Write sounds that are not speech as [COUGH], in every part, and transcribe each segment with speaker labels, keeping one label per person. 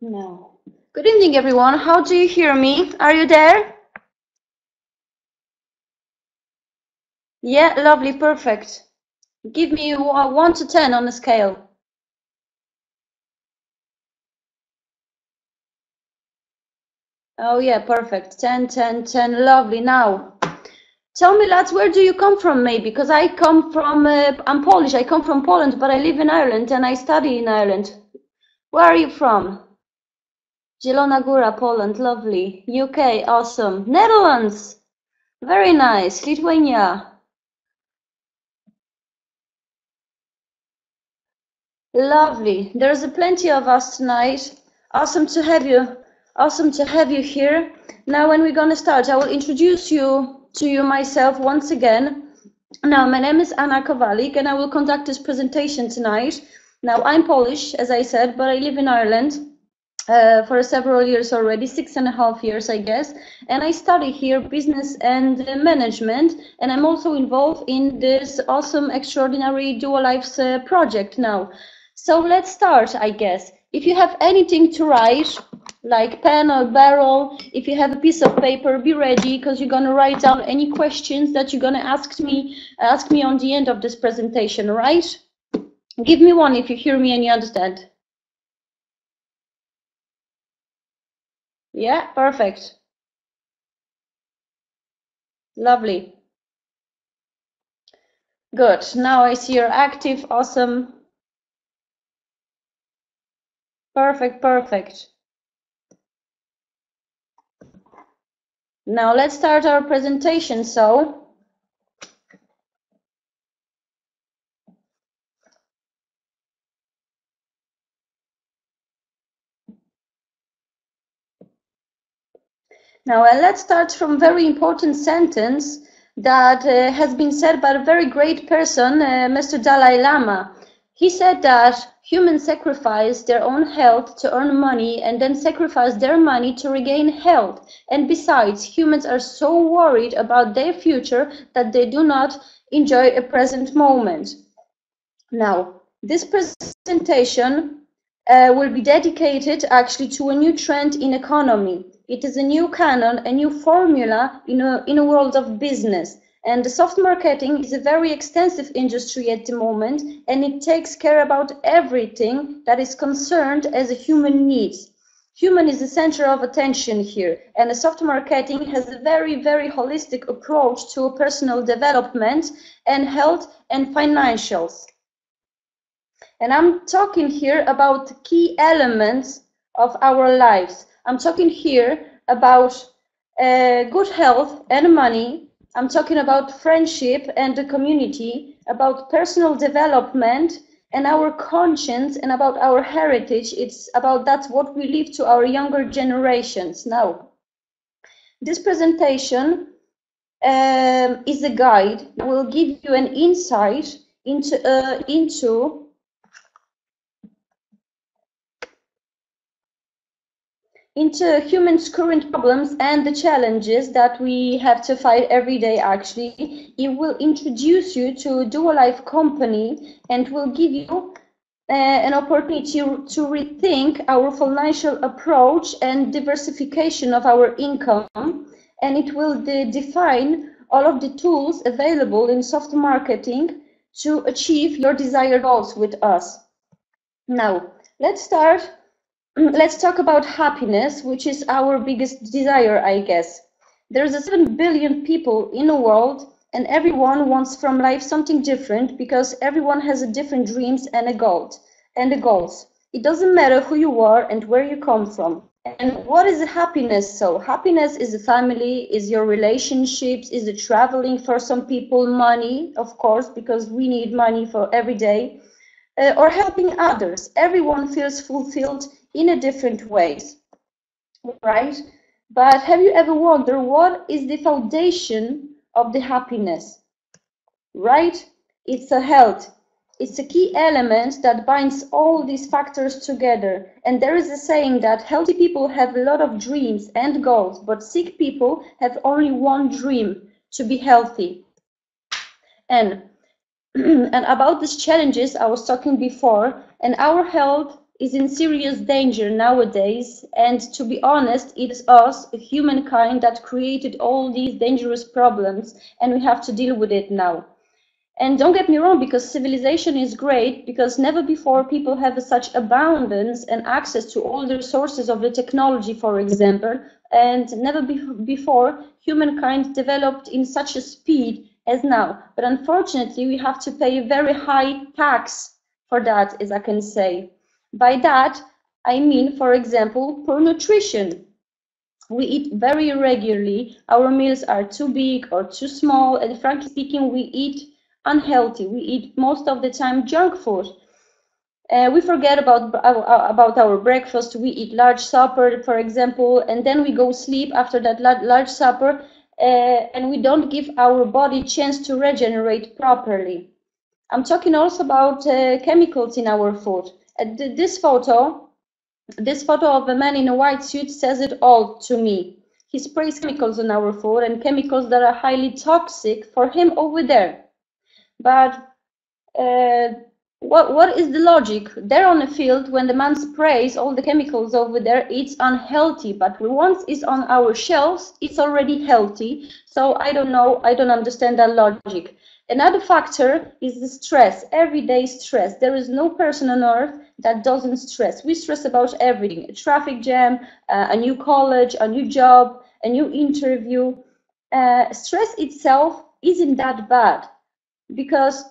Speaker 1: No. Good evening, everyone. How do you hear me? Are you there? Yeah, lovely, perfect. Give me a 1 to 10 on the scale. Oh yeah, perfect. 10, 10, 10, lovely. Now, tell me, lads, where do you come from, maybe? Because I come from, uh, I'm Polish, I come from Poland, but I live in Ireland and I study in Ireland. Where are you from? Zielona Góra, Poland, lovely. UK, awesome. Netherlands, very nice. Lithuania. Lovely. There's a plenty of us tonight. Awesome to have you. Awesome to have you here. Now, when we're going to start, I will introduce you to you myself once again. Now, my name is Anna Kowalik, and I will conduct this presentation tonight. Now, I'm Polish, as I said, but I live in Ireland uh, for several years already, six and a half years, I guess. And I study here business and uh, management, and I'm also involved in this awesome, extraordinary Duolife's uh, project now. So let's start, I guess. If you have anything to write, like pen or barrel, if you have a piece of paper, be ready because you're gonna write down any questions that you're gonna ask me, ask me on the end of this presentation, right? Give me one if you hear me and you understand. Yeah, perfect. Lovely. Good. Now I see you're active. Awesome. Perfect, perfect. Now let's start our presentation. So Now, uh, let's start from very important sentence that uh, has been said by a very great person, uh, Mr. Dalai Lama. He said that humans sacrifice their own health to earn money and then sacrifice their money to regain health. And besides, humans are so worried about their future that they do not enjoy a present moment. Now, this presentation uh, will be dedicated actually to a new trend in economy it is a new canon, a new formula in a, in a world of business. And the soft marketing is a very extensive industry at the moment, and it takes care about everything that is concerned as a human needs. Human is the center of attention here, and the soft marketing has a very, very holistic approach to personal development and health and financials. And I'm talking here about key elements of our lives. I'm talking here about uh, good health and money. I'm talking about friendship and the community, about personal development and our conscience and about our heritage. It's about that's what we leave to our younger generations. Now, this presentation um, is a guide. will give you an insight into uh, into into humans' current problems and the challenges that we have to fight every day actually. It will introduce you to Duolife company and will give you uh, an opportunity to rethink our financial approach and diversification of our income. And it will de define all of the tools available in soft marketing to achieve your desired goals with us. Now, let's start [CLEARS THROAT] let's talk about happiness, which is our biggest desire, I guess. There's a 7 billion people in the world, and everyone wants from life something different because everyone has a different dreams and a goal and a goals. It doesn't matter who you are and where you come from. And what is happiness? So happiness is a family, is your relationships, is the traveling for some people, money, of course, because we need money for every day, uh, or helping others. Everyone feels fulfilled in a different ways, right? But have you ever wondered what is the foundation of the happiness, right? It's a health. It's a key element that binds all these factors together. And there is a saying that healthy people have a lot of dreams and goals, but sick people have only one dream to be healthy. And [CLEARS THROAT] and about these challenges I was talking before, and our health is in serious danger nowadays. And to be honest, it is us, humankind, that created all these dangerous problems, and we have to deal with it now. And don't get me wrong, because civilization is great, because never before people have such abundance and access to all the resources of the technology, for example, and never be before humankind developed in such a speed as now. But unfortunately, we have to pay a very high tax for that, as I can say. By that, I mean, for example, poor nutrition. We eat very irregularly. Our meals are too big or too small, and frankly speaking, we eat unhealthy. We eat most of the time junk food. Uh, we forget about about our breakfast. We eat large supper, for example, and then we go sleep after that large supper, uh, and we don't give our body chance to regenerate properly. I'm talking also about uh, chemicals in our food. This photo, this photo of a man in a white suit says it all to me. He sprays chemicals on our food and chemicals that are highly toxic for him over there. But uh, what what is the logic? There on the field, when the man sprays all the chemicals over there, it's unhealthy. But once it's on our shelves, it's already healthy. So I don't know. I don't understand that logic. Another factor is the stress, everyday stress. There is no person on earth that doesn't stress. We stress about everything, a traffic jam, uh, a new college, a new job, a new interview. Uh, stress itself isn't that bad because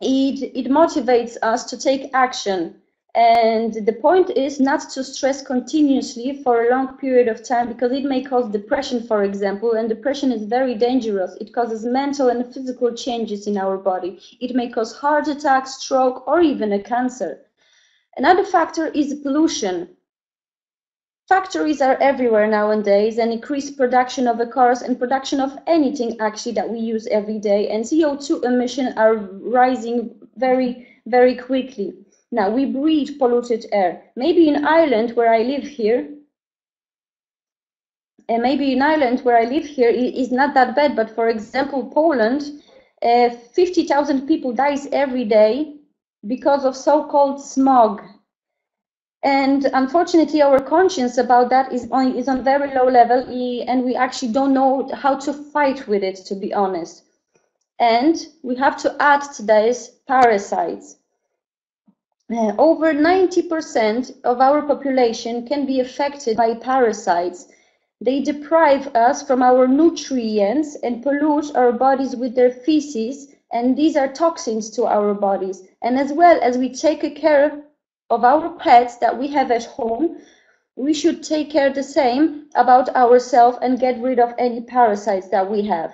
Speaker 1: it, it motivates us to take action and the point is not to stress continuously for a long period of time because it may cause depression, for example, and depression is very dangerous. It causes mental and physical changes in our body. It may cause heart attack, stroke, or even a cancer. Another factor is pollution. Factories are everywhere nowadays and increased production of the cars and production of anything actually that we use every day and CO2 emissions are rising very, very quickly. Now, we breathe polluted air. Maybe in Ireland, where I live here, and maybe in Ireland, where I live here, it is not that bad. But for example, Poland, uh, 50,000 people dies every day because of so-called smog. And unfortunately, our conscience about that is on, is on very low level, and we actually don't know how to fight with it, to be honest. And we have to add to this parasites. Uh, over 90% of our population can be affected by parasites. They deprive us from our nutrients and pollute our bodies with their feces, and these are toxins to our bodies. And as well as we take care of our pets that we have at home, we should take care the same about ourselves and get rid of any parasites that we have.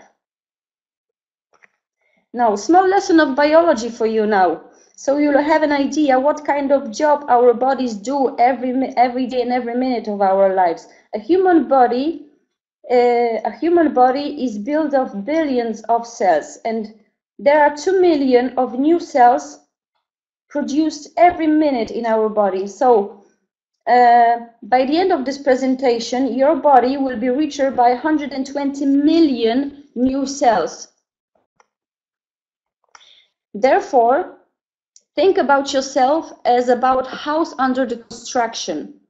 Speaker 1: Now, small lesson of biology for you now. So you'll have an idea what kind of job our bodies do every every day and every minute of our lives. A human body, uh, a human body is built of billions of cells, and there are two million of new cells produced every minute in our body. So uh, by the end of this presentation, your body will be richer by 120 million new cells. Therefore, Think about yourself as about house under the construction.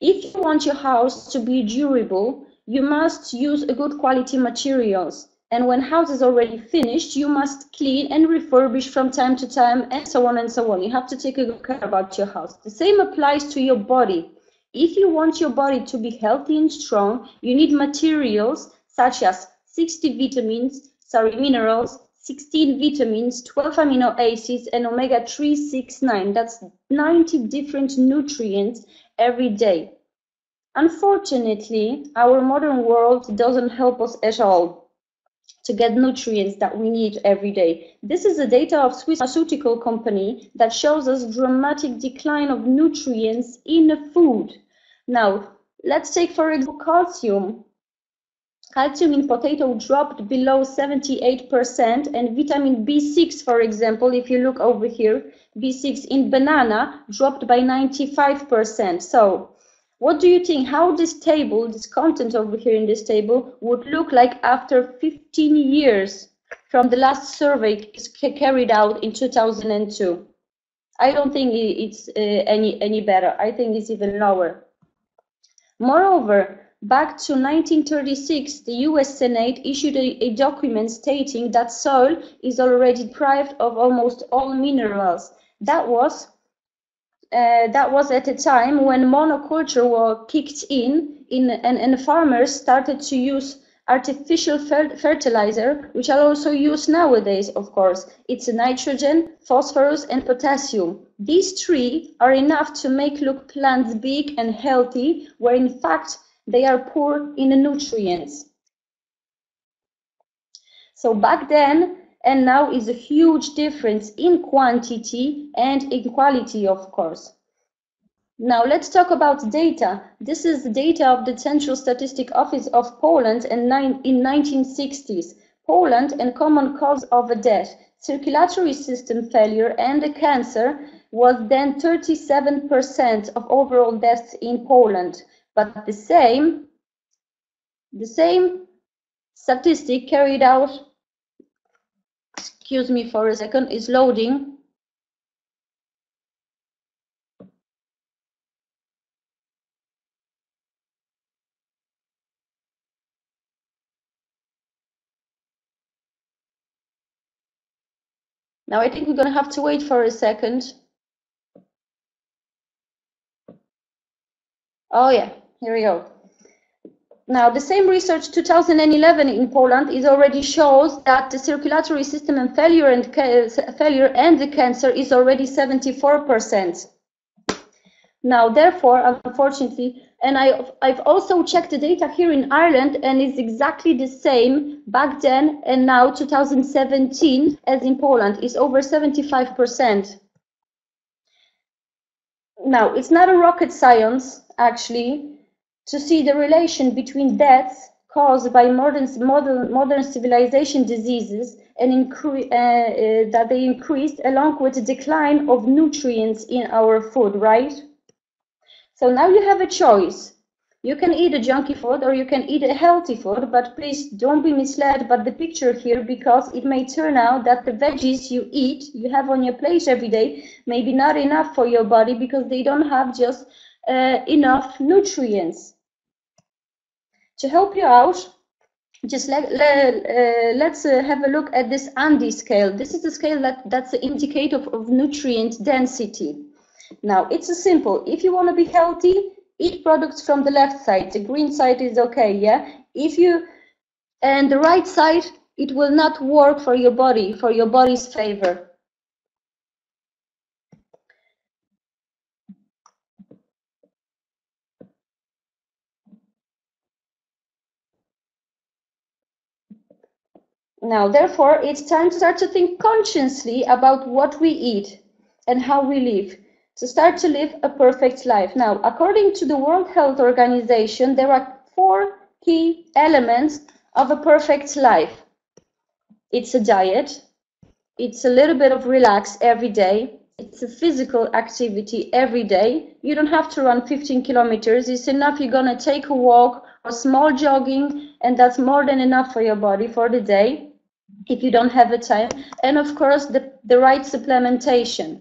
Speaker 1: If you want your house to be durable, you must use a good quality materials. And when house is already finished, you must clean and refurbish from time to time and so on and so on. You have to take a good care about your house. The same applies to your body. If you want your body to be healthy and strong, you need materials such as 60 vitamins, sorry, minerals, 16 vitamins, 12 amino acids, and omega 3, 6, 9. That's 90 different nutrients every day. Unfortunately, our modern world doesn't help us at all to get nutrients that we need every day. This is the data of Swiss pharmaceutical company that shows us dramatic decline of nutrients in food. Now, let's take for example calcium. Calcium in potato dropped below 78% and vitamin B6, for example, if you look over here, B6 in banana dropped by 95%. So what do you think how this table, this content over here in this table would look like after 15 years from the last survey carried out in 2002? I don't think it's uh, any any better. I think it's even lower. Moreover, back to 1936, the US Senate issued a, a document stating that soil is already deprived of almost all minerals. That was uh, that was at a time when monoculture was kicked in, in and, and farmers started to use artificial fer fertilizer, which are also used nowadays, of course. It's nitrogen, phosphorus, and potassium. These three are enough to make look plants big and healthy, where in fact they are poor in nutrients. So back then and now is a huge difference in quantity and in quality, of course. Now let's talk about data. This is data of the Central Statistic Office of Poland in, in 1960s. Poland and common cause of death, circulatory system failure and cancer was then 37% of overall deaths in Poland. But the same, the same statistic carried out, excuse me for a second, is loading Now I think we're going to have to wait for a second. Oh yeah, here we go. Now, the same research 2011 in Poland is already shows that the circulatory system and failure and failure and the cancer is already 74%. Now, therefore, unfortunately, and I, I've also checked the data here in Ireland, and it's exactly the same back then and now, 2017, as in Poland, is over 75%. Now, it's not a rocket science, actually, to see the relation between deaths caused by modern, modern, modern civilization diseases and uh, uh, that they increased along with the decline of nutrients in our food, right? So now you have a choice. You can eat a junky food or you can eat a healthy food, but please don't be misled by the picture here because it may turn out that the veggies you eat, you have on your plate every day, may be not enough for your body because they don't have just uh, enough nutrients. To help you out, just let, let, uh, let's uh, have a look at this ANDI scale. This is the scale that, that's the indicator of, of nutrient density. Now, it's a simple. If you want to be healthy, eat products from the left side. The green side is okay, yeah? If you, and the right side, it will not work for your body, for your body's favor. Now, therefore, it's time to start to think consciously about what we eat and how we live to start to live a perfect life. Now, according to the World Health Organization, there are four key elements of a perfect life. It's a diet, it's a little bit of relax every day, it's a physical activity every day. You don't have to run 15 kilometers. It's enough you're going to take a walk or small jogging, and that's more than enough for your body for the day if you don't have the time. And of course, the, the right supplementation.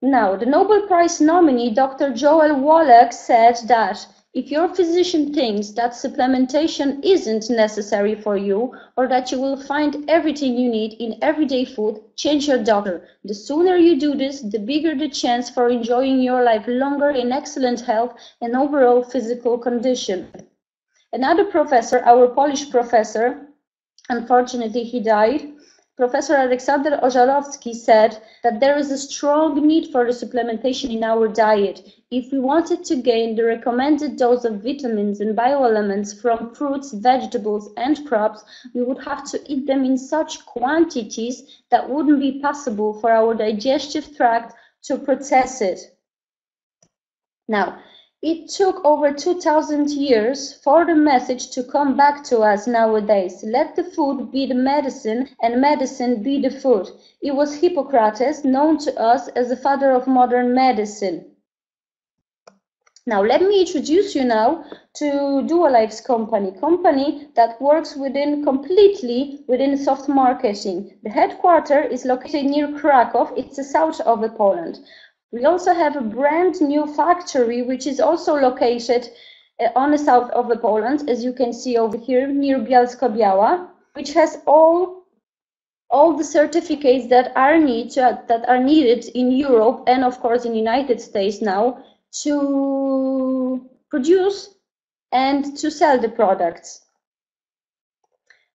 Speaker 1: Now, the Nobel Prize nominee Dr. Joel Wallach said that if your physician thinks that supplementation isn't necessary for you or that you will find everything you need in everyday food, change your doctor. The sooner you do this, the bigger the chance for enjoying your life longer in excellent health and overall physical condition. Another professor, our Polish professor, unfortunately he died, Professor Alexander Ożarowski said that there is a strong need for the supplementation in our diet if we wanted to gain the recommended dose of vitamins and bioelements from fruits, vegetables, and crops, we would have to eat them in such quantities that wouldn't be possible for our digestive tract to process it. Now, it took over 2000 years for the message to come back to us nowadays. Let the food be the medicine and medicine be the food. It was Hippocrates, known to us as the father of modern medicine. Now, let me introduce you now to Duolife's company, company that works within completely within soft marketing. The headquarter is located near Krakow. It's the south of Poland. We also have a brand new factory, which is also located uh, on the south of the Poland, as you can see over here, near Bielsko-Biała, which has all all the certificates that are need that are needed in Europe and of course in the United States now to produce and to sell the products.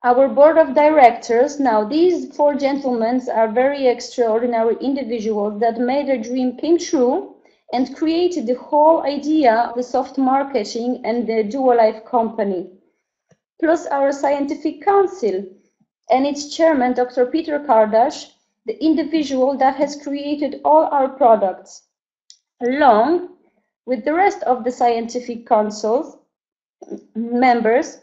Speaker 1: Our board of directors, now these four gentlemen are very extraordinary individuals that made a dream come true and created the whole idea of the soft marketing and the Duolife company. Plus our scientific council and its chairman, Dr. Peter Kardash, the individual that has created all our products, along with the rest of the scientific councils members,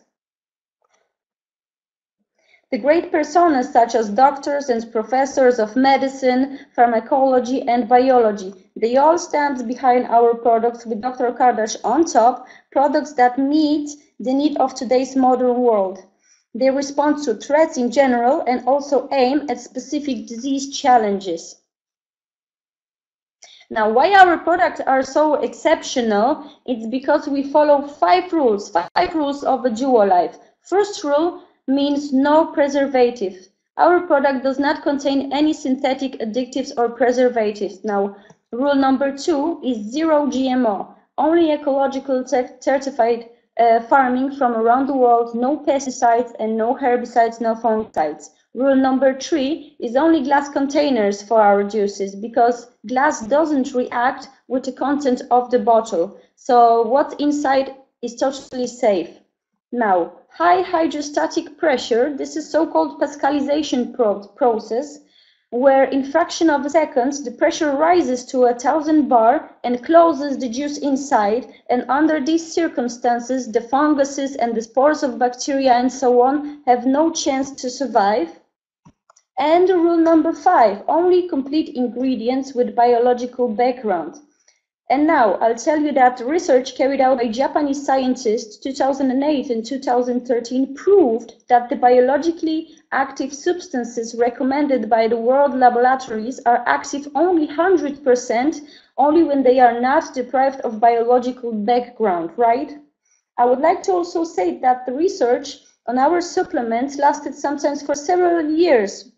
Speaker 1: the great personas such as doctors and professors of medicine, pharmacology, and biology, they all stand behind our products with Dr. Kardash on top, products that meet the need of today's modern world. They respond to threats in general and also aim at specific disease challenges. Now, why our products are so exceptional? It's because we follow five rules, five rules of a Duolife. First rule means no preservative. Our product does not contain any synthetic additives or preservatives. Now, rule number two is zero GMO, only ecological certified uh, farming from around the world, no pesticides and no herbicides, no fungicides. Rule number three is only glass containers for our juices because glass doesn't react with the content of the bottle. So what's inside is totally safe. Now, high hydrostatic pressure, this is so-called Pascalization pro process, where in fraction of seconds the pressure rises to a thousand bar and closes the juice inside and under these circumstances the funguses and the spores of bacteria and so on have no chance to survive and rule number five, only complete ingredients with biological background. And now I'll tell you that research carried out by Japanese scientists 2008 and 2013 proved that the biologically active substances recommended by the world laboratories are active only 100% only when they are not deprived of biological background, right? I would like to also say that the research on our supplements lasted sometimes for several years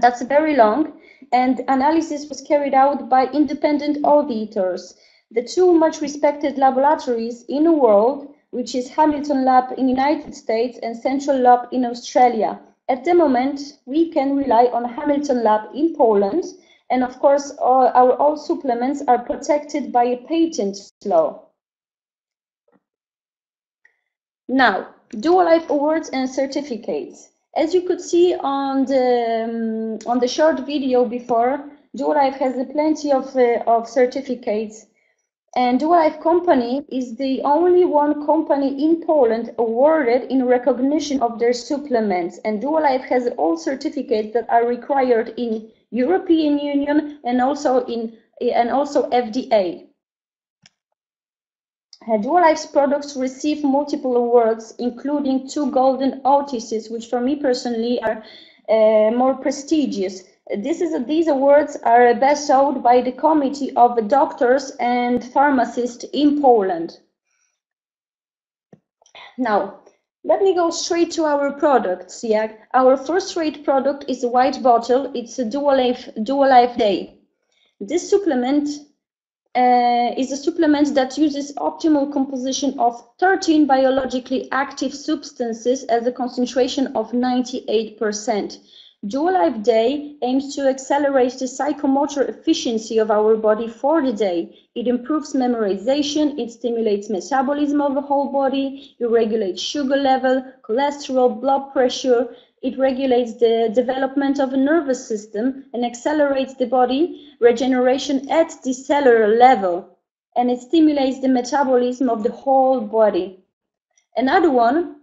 Speaker 1: that's very long, and analysis was carried out by independent auditors. The two much respected laboratories in the world, which is Hamilton Lab in the United States and Central Lab in Australia. At the moment, we can rely on Hamilton Lab in Poland, and of course, all, our all supplements are protected by a patent law. Now, Duolife awards and certificates. As you could see on the um, on the short video before, Duolife has plenty of uh, of certificates, and Duolife company is the only one company in Poland awarded in recognition of their supplements. And Duolife has all certificates that are required in European Union and also in and also FDA. Duolife's products receive multiple awards, including two golden Otises, which for me personally are uh, more prestigious. This is, these awards are bestowed by the Committee of Doctors and Pharmacists in Poland. Now, let me go straight to our products. Yeah, our first-rate product is a white bottle. It's a Duolife, Duolife Day. This supplement uh, is a supplement that uses optimal composition of 13 biologically active substances at a concentration of 98%. Duolife Day aims to accelerate the psychomotor efficiency of our body for the day. It improves memorization, it stimulates metabolism of the whole body, it regulates sugar level, cholesterol, blood pressure, it regulates the development of a nervous system and accelerates the body regeneration at the cellular level. And it stimulates the metabolism of the whole body. Another one,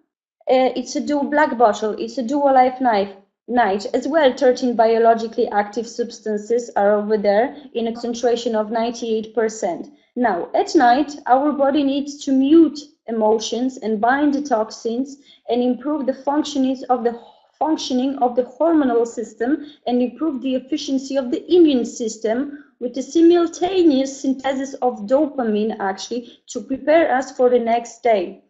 Speaker 1: uh, it's a dual black bottle. It's a Duolife knife. night as well 13 biologically active substances are over there in a concentration of 98%. Now, at night, our body needs to mute emotions and bind the toxins and improve the functioning of the functioning of the hormonal system and improve the efficiency of the immune system with the simultaneous synthesis of dopamine actually to prepare us for the next day.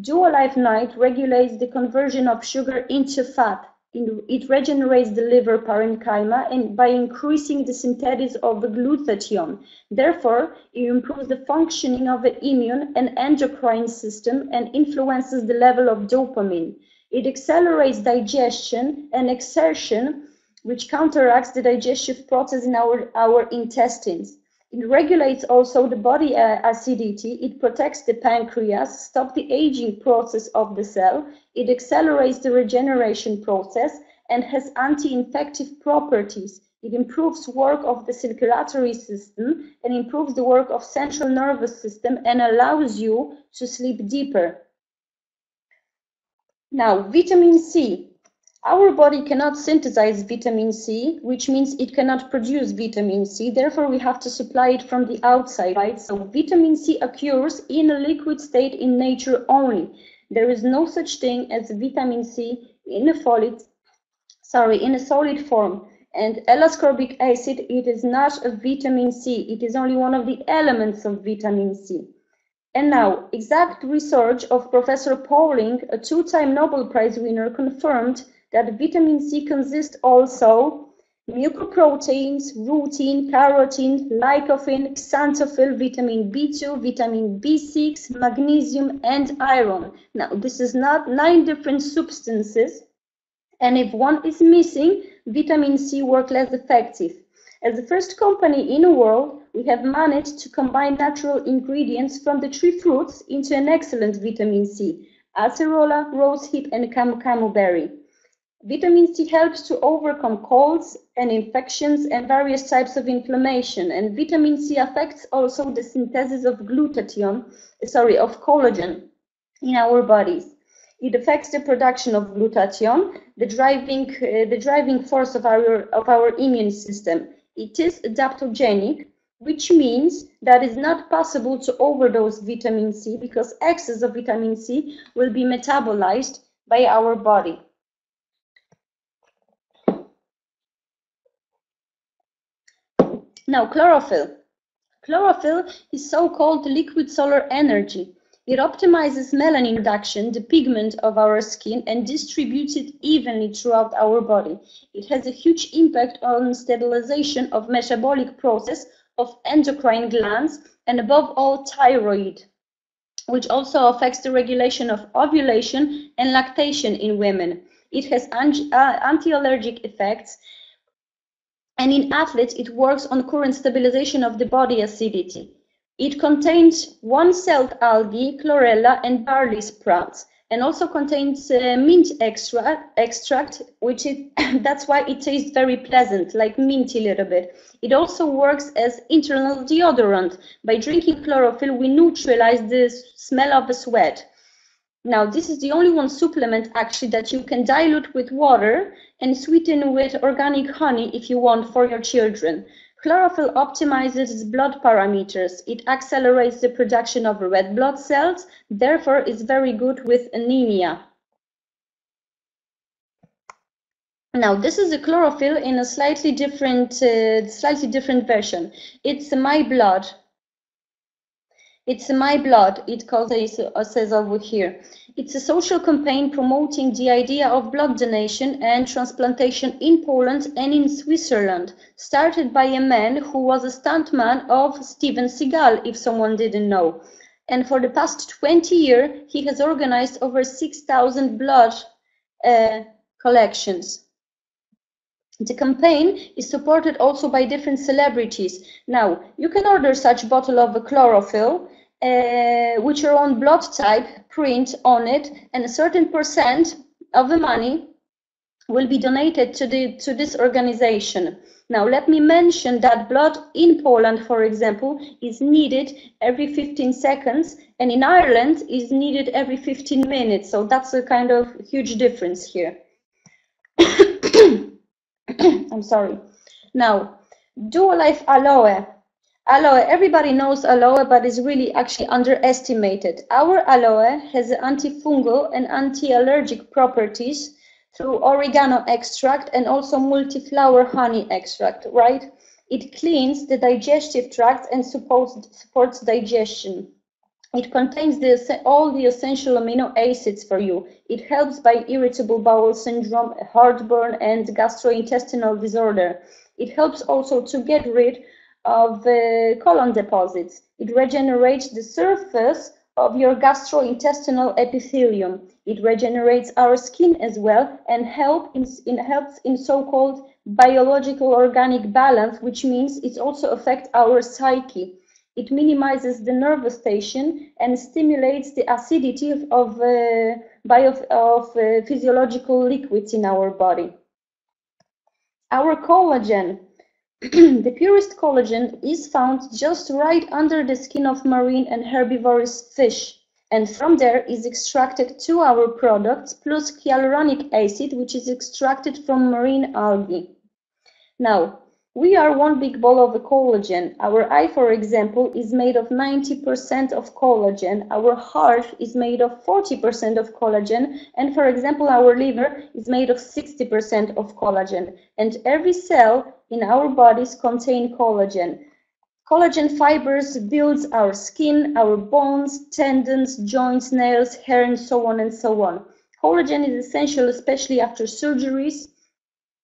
Speaker 1: Duolife night regulates the conversion of sugar into fat. It regenerates the liver parenchyma and by increasing the synthesis of the glutathione. Therefore, it improves the functioning of the immune and endocrine system and influences the level of dopamine. It accelerates digestion and exertion, which counteracts the digestive process in our, our intestines. It regulates also the body uh, acidity. It protects the pancreas, stop the aging process of the cell. It accelerates the regeneration process and has anti-infective properties. It improves work of the circulatory system and improves the work of central nervous system and allows you to sleep deeper. Now, vitamin C. Our body cannot synthesize vitamin C, which means it cannot produce vitamin C. Therefore, we have to supply it from the outside, right? So vitamin C occurs in a liquid state in nature only. There is no such thing as vitamin C in a solid, sorry, in a solid form. And L-ascorbic acid, it is not a vitamin C. It is only one of the elements of vitamin C. And now, exact research of Professor Pauling, a two-time Nobel Prize winner, confirmed that vitamin C consists also mucoproteins, rutin, carotene, lycopene, xanthophyll, vitamin B2, vitamin B6, magnesium, and iron. Now, this is not nine different substances, and if one is missing, vitamin C work less effective. As the first company in the world, we have managed to combine natural ingredients from the tree fruits into an excellent vitamin C, acerola, rosehip, and camu berry. Vitamin C helps to overcome colds and infections and various types of inflammation. And vitamin C affects also the synthesis of glutathione, sorry, of collagen in our bodies. It affects the production of glutathione, the driving, uh, the driving force of our, of our immune system. It is adaptogenic, which means that it's not possible to overdose vitamin C because excess of vitamin C will be metabolized by our body. Now, chlorophyll. Chlorophyll is so-called liquid solar energy. It optimizes melanin production, the pigment of our skin, and distributes it evenly throughout our body. It has a huge impact on stabilization of metabolic process of endocrine glands and above all thyroid, which also affects the regulation of ovulation and lactation in women. It has uh, anti-allergic effects and in athletes it works on current stabilization of the body acidity. It contains one-celled algae, chlorella, and barley sprouts, and also contains uh, mint extract, extract, which is [COUGHS] that's why it tastes very pleasant, like minty a little bit. It also works as internal deodorant. By drinking chlorophyll, we neutralize the smell of the sweat. Now, this is the only one supplement actually that you can dilute with water and sweeten with organic honey if you want for your children. Chlorophyll optimizes blood parameters. It accelerates the production of red blood cells, therefore is very good with anemia. Now, this is a chlorophyll in a slightly different, uh, slightly different version. It's my blood. It's my blood, it uh, says over here. It's a social campaign promoting the idea of blood donation and transplantation in Poland and in Switzerland, started by a man who was a stuntman of Steven Seagal, if someone didn't know. And for the past 20 years, he has organized over 6,000 blood uh, collections. The campaign is supported also by different celebrities. Now, you can order such bottle of chlorophyll uh, with your own blood type print on it, and a certain percent of the money will be donated to, the, to this organization. Now, let me mention that blood in Poland, for example, is needed every 15 seconds, and in Ireland is needed every 15 minutes. So that's a kind of huge difference here. [COUGHS] I'm sorry. Now, Duolife Aloe. Aloe, everybody knows aloe, but is really actually underestimated. Our aloe has antifungal and anti-allergic properties through oregano extract and also multi-flower honey extract, right? It cleans the digestive tract and supports, supports digestion. It contains the, all the essential amino acids for you. It helps by irritable bowel syndrome, heartburn, and gastrointestinal disorder. It helps also to get rid of uh, colon deposits. It regenerates the surface of your gastrointestinal epithelium. It regenerates our skin as well and help in, in helps in so-called biological organic balance, which means it also affects our psyche. It minimizes the nervous station and stimulates the acidity of, of, uh, bio, of uh, physiological liquids in our body. Our collagen [CLEARS THROAT] the purest collagen is found just right under the skin of marine and herbivorous fish, and from there is extracted two our products plus hyaluronic acid, which is extracted from marine algae. Now, we are one big ball of collagen. Our eye, for example, is made of 90% of collagen. Our heart is made of 40% of collagen. And for example, our liver is made of 60% of collagen. And every cell in our bodies contain collagen. Collagen fibers builds our skin, our bones, tendons, joints, nails, hair, and so on and so on. Collagen is essential, especially after surgeries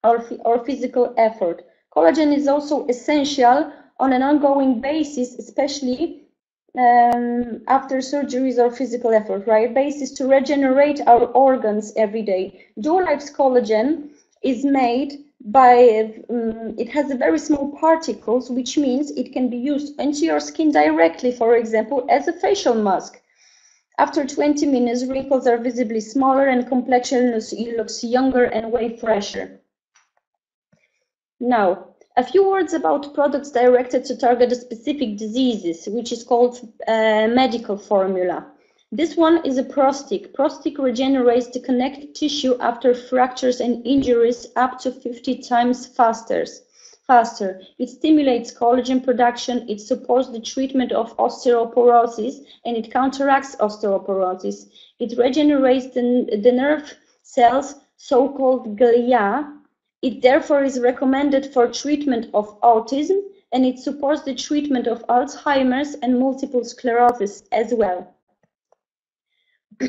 Speaker 1: or, or physical effort. Collagen is also essential on an ongoing basis, especially um, after surgeries or physical effort, right? Basis to regenerate our organs every day. Duolife's collagen is made by, um, it has a very small particles, which means it can be used into your skin directly, for example, as a facial mask. After 20 minutes, wrinkles are visibly smaller and complexion looks, looks younger and way fresher. Now, a few words about products directed to target specific diseases, which is called uh, medical formula. This one is a prostic. Prostic regenerates the connective tissue after fractures and injuries up to 50 times faster. Faster. It stimulates collagen production, it supports the treatment of osteoporosis, and it counteracts osteoporosis. It regenerates the, the nerve cells, so-called glia, it therefore is recommended for treatment of autism and it supports the treatment of Alzheimer's and multiple sclerosis as well. [CLEARS THROAT]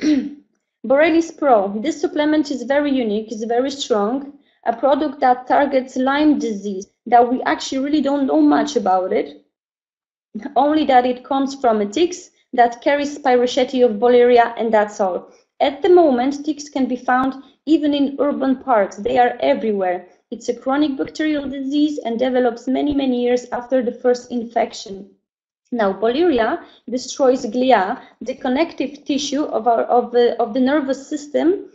Speaker 1: Borelis Pro. This supplement is very unique, it's very strong, a product that targets Lyme disease that we actually really don't know much about it, only that it comes from a ticks that carries spirochetes of Borrelia and that's all. At the moment, ticks can be found even in urban parks. They are everywhere. It's a chronic bacterial disease and develops many, many years after the first infection. Now, Borrelia destroys glia, the connective tissue of, our, of, the, of the nervous system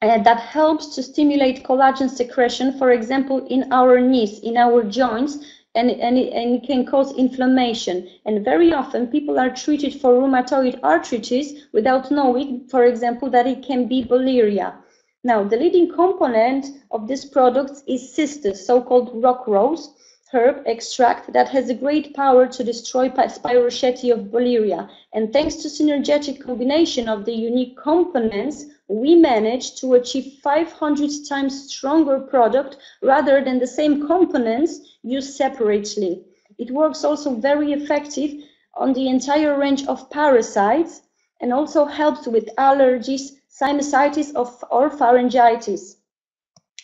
Speaker 1: uh, that helps to stimulate collagen secretion, for example, in our knees, in our joints, and, and, it, and it can cause inflammation. And very often people are treated for rheumatoid arthritis without knowing, for example, that it can be Borrelia. Now, the leading component of this product is cistus, so-called rock rose herb extract that has a great power to destroy spirochete of Borrelia. And thanks to synergetic combination of the unique components, we managed to achieve 500 times stronger product rather than the same components used separately. It works also very effective on the entire range of parasites and also helps with allergies, sinusitis of, or pharyngitis.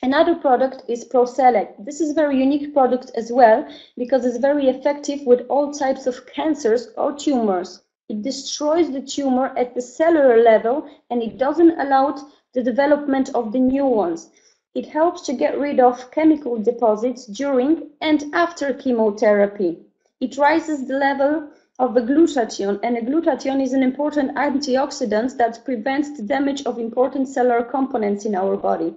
Speaker 1: Another product is ProSelect. This is a very unique product as well because it's very effective with all types of cancers or tumors. It destroys the tumor at the cellular level and it doesn't allow the development of the new ones. It helps to get rid of chemical deposits during and after chemotherapy. It raises the level of the glutathione, and a glutathione is an important antioxidant that prevents the damage of important cellular components in our body.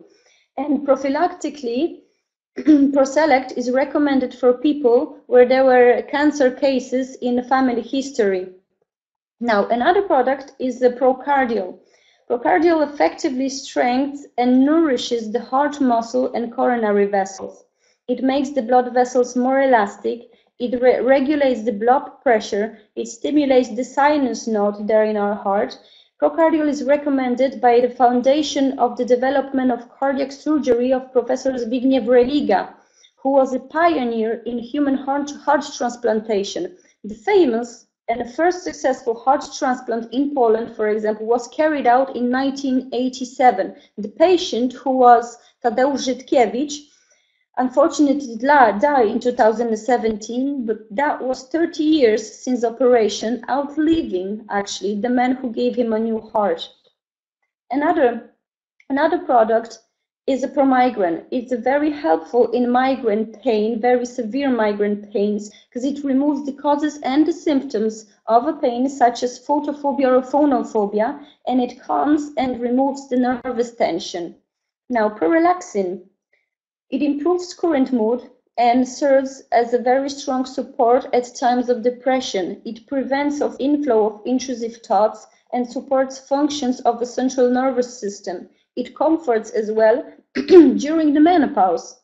Speaker 1: And prophylactically, [CLEARS THROAT] ProSelect is recommended for people where there were cancer cases in the family history. Now, another product is the ProCardio. Procardiol effectively strengthens and nourishes the heart muscle and coronary vessels. It makes the blood vessels more elastic. It re regulates the blood pressure. It stimulates the sinus node there in our heart. Procardiol is recommended by the Foundation of the Development of Cardiac Surgery of Professor Zbigniew Religa, who was a pioneer in human heart, heart transplantation. The famous and the first successful heart transplant in Poland, for example, was carried out in 1987. The patient, who was Tadeusz Żytkiewicz, unfortunately died in 2017, but that was 30 years since operation, outliving actually the man who gave him a new heart. Another, another product is a promigran. It's very helpful in migraine pain, very severe migraine pains, because it removes the causes and the symptoms of a pain such as photophobia or phonophobia, and it calms and removes the nervous tension. Now, prorelaxin it improves current mood and serves as a very strong support at times of depression. It prevents of inflow of intrusive thoughts and supports functions of the central nervous system. It comforts as well [CLEARS THROAT] during the menopause.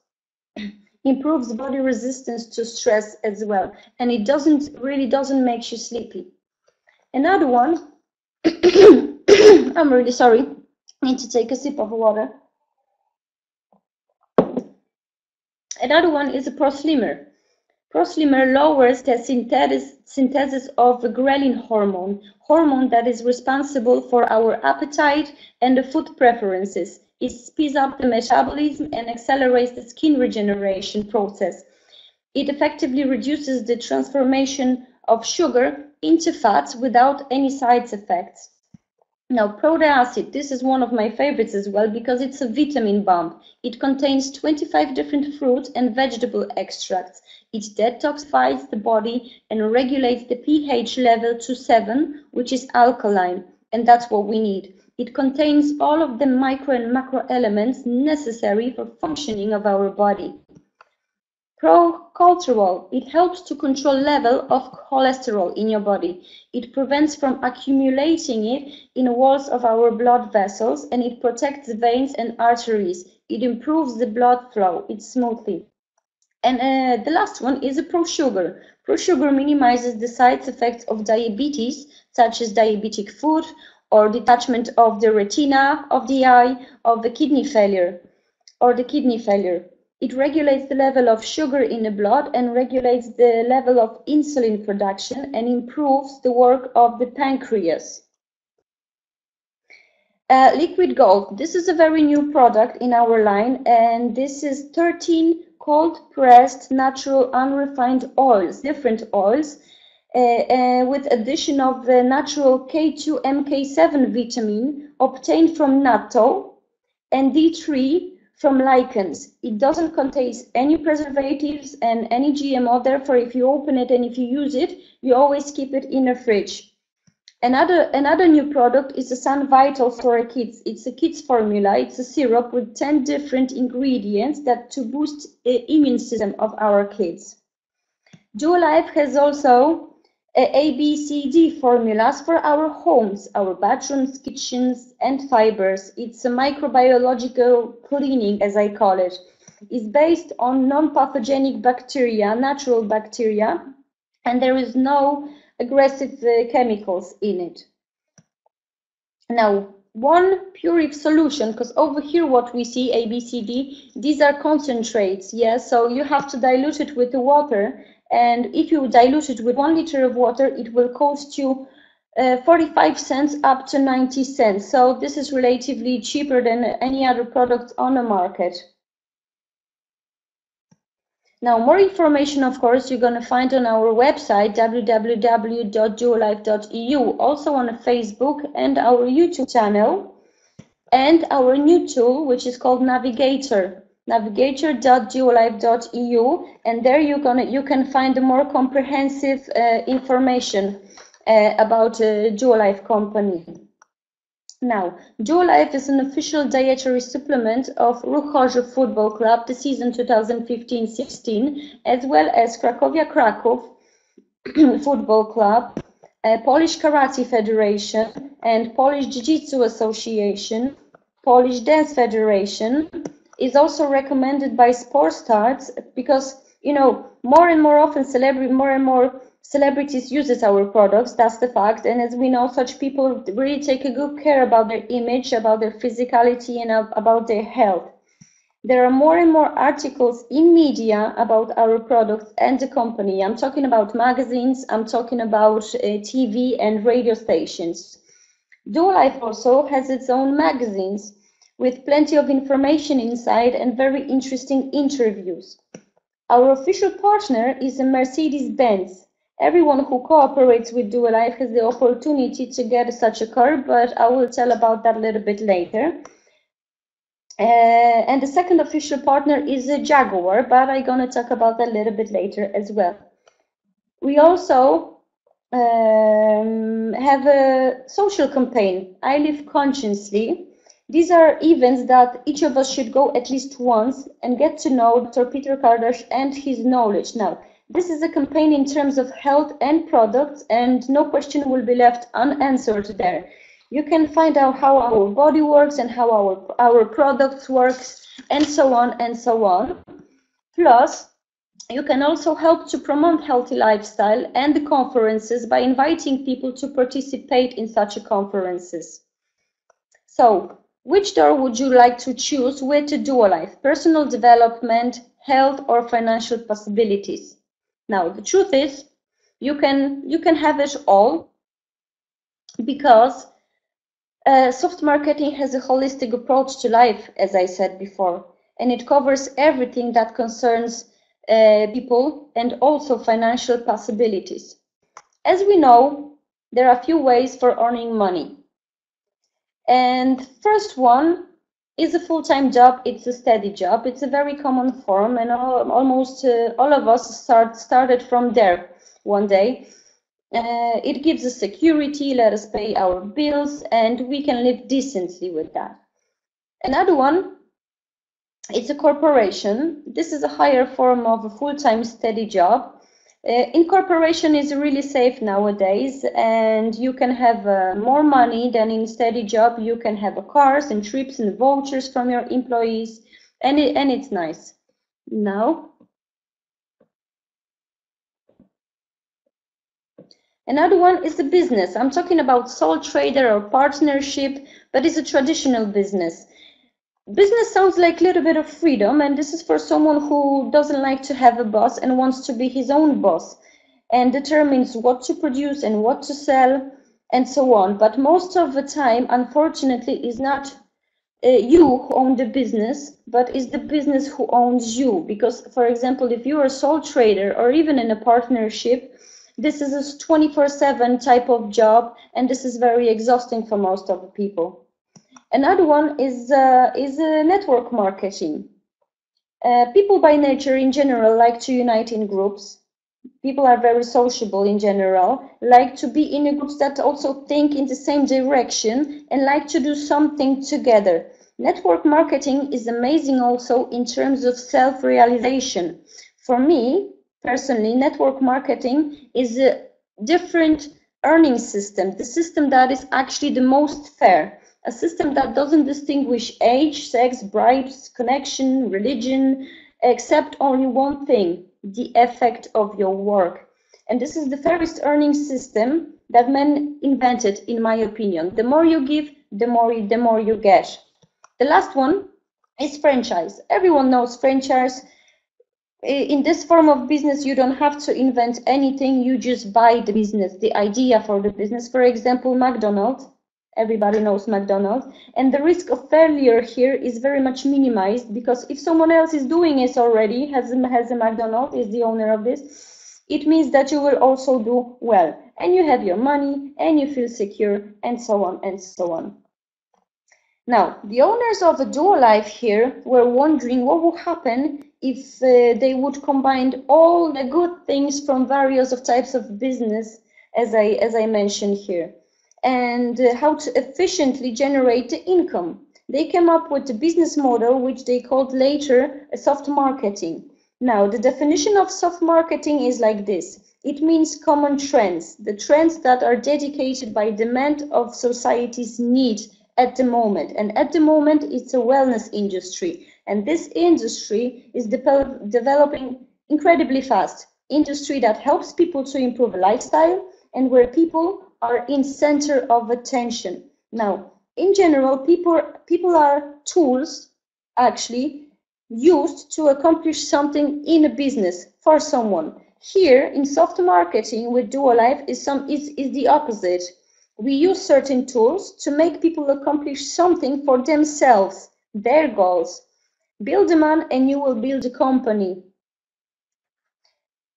Speaker 1: [CLEARS THROAT] Improves body resistance to stress as well. And it doesn't really doesn't make you sleepy. Another one, [CLEARS THROAT] I'm really sorry, need to take a sip of water. Another one is a proslimer. Proslimer lowers the synthesis of the ghrelin hormone, hormone that is responsible for our appetite and the food preferences. It speeds up the metabolism and accelerates the skin regeneration process. It effectively reduces the transformation of sugar into fats without any side effects. Now, proteacid, this is one of my favorites as well because it's a vitamin bomb. It contains 25 different fruit and vegetable extracts. It detoxifies the body and regulates the pH level to 7, which is alkaline, and that's what we need. It contains all of the micro and macro elements necessary for functioning of our body. Proculturol, it helps to control level of cholesterol in your body. It prevents from accumulating it in walls of our blood vessels and it protects veins and arteries. It improves the blood flow, it's smoothly. And uh, the last one is a pro-sugar. Pro-sugar minimizes the side effects of diabetes, such as diabetic foot or detachment of the retina of the eye, of the kidney failure, or the kidney failure. It regulates the level of sugar in the blood and regulates the level of insulin production and improves the work of the pancreas. Uh, liquid gold. This is a very new product in our line and this is 13 cold pressed natural unrefined oils, different oils, Uh, uh, with addition of the natural K2 MK7 vitamin obtained from natto and D3 from lichens. It doesn't contain any preservatives and any GMO. Therefore, if you open it and if you use it, you always keep it in a fridge. Another, another new product is the Sun Vital for kids. It's a kids formula. It's a syrup with 10 different ingredients that to boost the immune system of our kids. Duolife has also a B, C, D formulas for our homes, our bathrooms, kitchens, and fibers. It's a microbiological cleaning, as I call it. It's based on non-pathogenic bacteria, natural bacteria, and there is no aggressive uh, chemicals in it. Now, one Purif solution, because over here what we see, A, B, C, D, these are concentrates, yeah, so you have to dilute it with the water and if you dilute it with one liter of water, it will cost you uh, 45 cents up to 90 cents. So this is relatively cheaper than any other product on the market. Now, more information, of course, you're going to find on our website, www.duolife.eu, also on Facebook and our YouTube channel, and our new tool, which is called Navigator navigator.duolife.eu and there you gonna you can find more comprehensive uh, information uh, about uh, Duolife company. Now, Duolife is an official dietary supplement of Ruch Football Club, the season 2015-16, as well as Cracovia Kraków [CLEARS THROAT] Football Club, uh, Polish Karate Federation and Polish Jiu-Jitsu Association, Polish Dance Federation is also recommended by Sports Stars because you know more and more often celebrity more and more celebrities uses our products that's the fact. And as we know such people really take a good care about their image about their physicality and about their health. There are more and more articles in media about our products and the company. I'm talking about magazines i'm talking about uh, tv and radio stations. Duolife also has its own magazines with plenty of information inside and very interesting interviews. Our official partner is a Mercedes-Benz. Everyone who cooperates with Duolife has the opportunity to get such a car, but I will tell about that a little bit later. Uh, and the second official partner is a Jaguar, but I'm going to talk about that a little bit later as well. We also um, have a social campaign, I Live Consciously, these are events that each of us should go at least once and get to know Dr. Peter Kardasz and his knowledge. Now, this is a campaign in terms of health and products, and no question will be left unanswered there. You can find out how our body works and how our, our products works, and so on and so on. Plus, you can also help to promote healthy lifestyle and the conferences by inviting people to participate in such conferences. So, which door would you like to choose with a life? Personal development, health, or financial possibilities? Now, the truth is, you can you can have it all because uh, soft marketing has a holistic approach to life, as I said before, and it covers everything that concerns uh, people and also financial possibilities. As we know, there are a few ways for earning money. And first one is a full-time job. It's a steady job. It's a very common form, and all, almost uh, all of us start started from there one day. Uh, it gives us security, let us pay our bills, and we can live decently with that. Another one, it's a corporation. This is a higher form of a full-time steady job. Uh, incorporation is really safe nowadays and you can have uh, more money than in steady job. You can have cars and trips and vouchers from your employees and, it, and it's nice. Now another one is the business. I'm talking about sole trader or partnership but it's a traditional business business sounds like a little bit of freedom and this is for someone who doesn't like to have a boss and wants to be his own boss and determines what to produce and what to sell and so on. But most of the time unfortunately is not uh, you who own the business but is the business who owns you. Because for example if you're a sole trader or even in a partnership this is a 24 7 type of job and this is very exhausting for most of the people Another one is, uh, is uh, network marketing. Uh, people by nature in general like to unite in groups. People are very sociable in general, like to be in groups that also think in the same direction and like to do something together. Network marketing is amazing also in terms of self-realization. For me, personally, network marketing is a different earning system, the system that is actually the most fair a system that doesn't distinguish age, sex, bribes, connection, religion, except only one thing, the effect of your work. And this is the fairest earning system that men invented, in my opinion. The more you give, the more the more you get. The last one is franchise. Everyone knows franchise. In this form of business, you don't have to invent anything. You just buy the business, the idea for the business. For example, McDonald's everybody knows McDonald's. And the risk of failure here is very much minimized because if someone else is doing it already, has, has a McDonald's, is the owner of this, it means that you will also do well. And you have your money and you feel secure and so on and so on. Now, the owners of a life here were wondering what would happen if uh, they would combine all the good things from various of types of business as I, as I mentioned here and how to efficiently generate the income. They came up with a business model which they called later soft marketing. Now, the definition of soft marketing is like this. It means common trends, the trends that are dedicated by demand of society's need at the moment. And at the moment, it's a wellness industry. And this industry is de developing incredibly fast. Industry that helps people to improve lifestyle and where people are in center of attention. Now, in general, people, people are tools actually used to accomplish something in a business for someone. Here in soft marketing with Duolife is some is, is the opposite. We use certain tools to make people accomplish something for themselves, their goals. Build a man and you will build a company.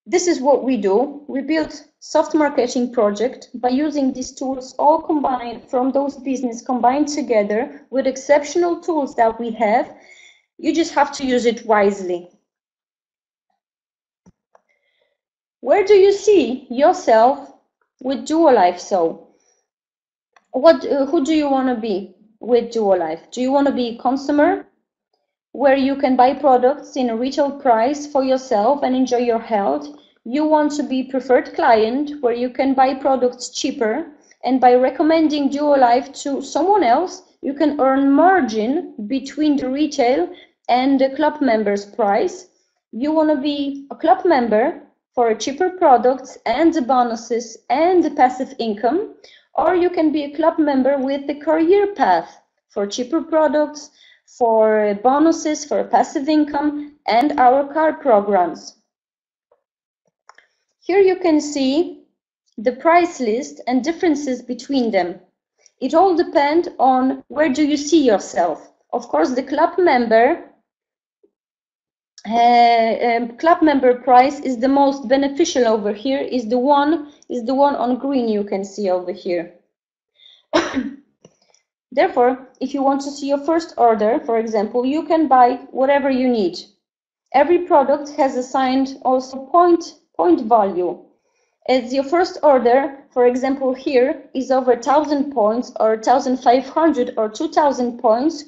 Speaker 1: This is what we do. We build soft marketing project by using these tools all combined from those business combined together with exceptional tools that we have. You just have to use it wisely. Where do you see yourself with Duolife? So, what, uh, who do you want to be with Duolife? Do you want to be a consumer where you can buy products in a retail price for yourself and enjoy your health? You want to be preferred client where you can buy products cheaper and by recommending Duolife to someone else, you can earn margin between the retail and the club member's price. You want to be a club member for cheaper products and the bonuses and the passive income, or you can be a club member with the career path for cheaper products, for bonuses, for passive income, and our car programs. Here you can see the price list and differences between them. It all depends on where do you see yourself. Of course, the club member uh, um, club member price is the most beneficial over here is the one is the one on green you can see over here [COUGHS] therefore if you want to see your first order for example you can buy whatever you need. Every product has assigned also point point value. As your first order for example here is over 1000 points or 1500 or 2000 points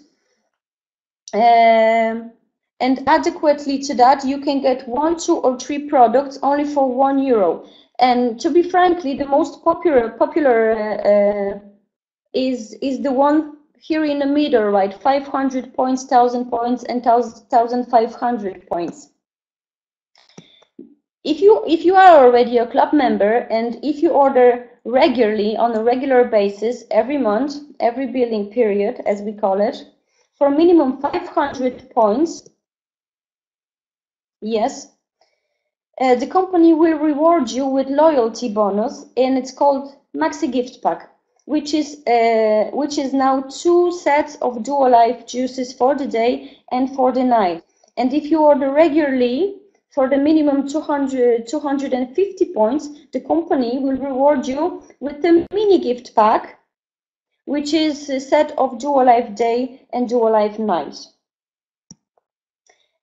Speaker 1: um, and adequately to that you can get one two or three products only for one euro. And to be frankly the most popular popular uh, uh, is is the one here in the middle right 500 points 1000 points and 1500 points if you if you are already a club member and if you order regularly on a regular basis every month every billing period as we call it for minimum 500 points Yes. Uh, the company will reward you with loyalty bonus, and it's called Maxi Gift Pack, which is uh, which is now two sets of Duolife juices for the day and for the night. And if you order regularly for the minimum 200 250 points, the company will reward you with the mini gift pack, which is a set of Duolife day and Duolife night.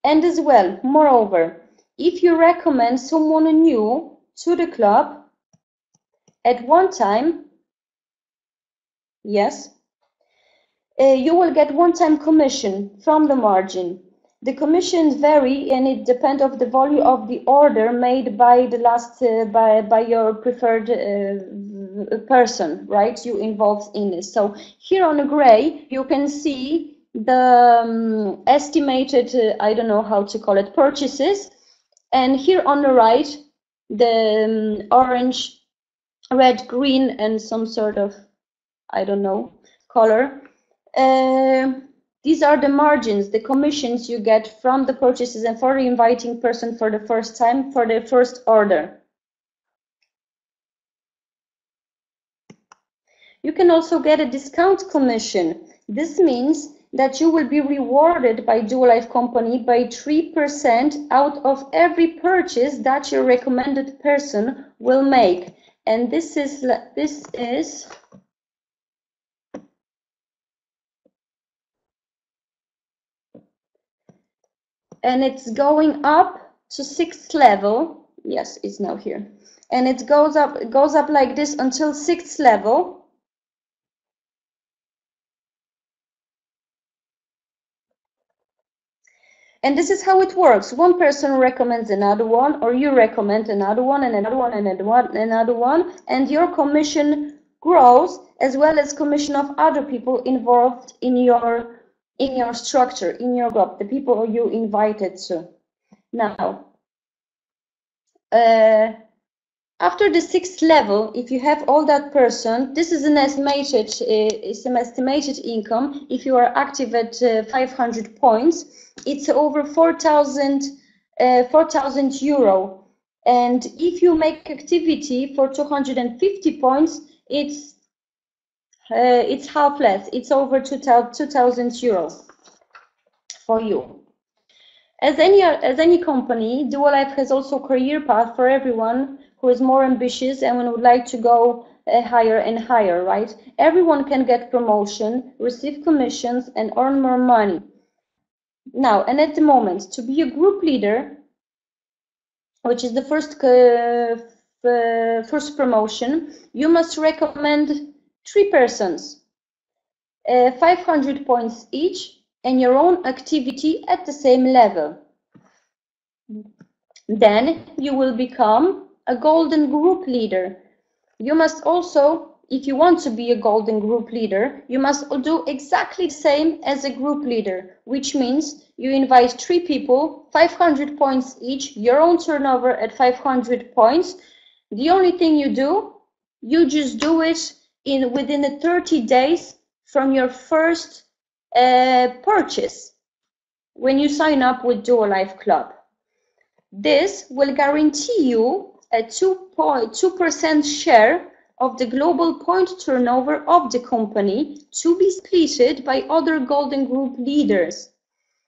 Speaker 1: And as well, moreover, if you recommend someone new to the club at one time, yes, uh, you will get one-time commission from the margin. The commissions vary and it depends of the value of the order made by the last uh, by by your preferred uh, person, right? You involved in this. So here on the gray, you can see the um, estimated, uh, I don't know how to call it, purchases. And here on the right, the um, orange, red, green, and some sort of, I don't know, color. Uh, these are the margins, the commissions you get from the purchases and for the inviting person for the first time for the first order. You can also get a discount commission. This means that you will be rewarded by Duolife Company by 3% out of every purchase that your recommended person will make. And this is, this is, and it's going up to sixth level. Yes, it's now here. And it goes up, it goes up like this until sixth level And this is how it works. One person recommends another one, or you recommend another one, and another one, and another one, another one, and your commission grows as well as commission of other people involved in your in your structure, in your group, the people you invited to. Now, uh, after the sixth level, if you have all that person, this is an estimated, uh, an estimated income. If you are active at uh, 500 points, it's over 4,000 uh, 4,000 euro. And if you make activity for 250 points, it's uh, it's half less. It's over 2,000 euro for you. As any as any company, Duolife has also career path for everyone who is more ambitious and would like to go uh, higher and higher, right? Everyone can get promotion, receive commissions, and earn more money. Now, and at the moment, to be a group leader, which is the first uh, first promotion, you must recommend three persons, uh, 500 points each, and your own activity at the same level. Then you will become a golden group leader. You must also, if you want to be a golden group leader, you must do exactly the same as a group leader, which means you invite three people, 500 points each, your own turnover at 500 points. The only thing you do, you just do it in within the 30 days from your first uh, purchase when you sign up with Dual Duolife Club. This will guarantee you a 2.2% share of the global point turnover of the company to be splitted by other Golden Group leaders.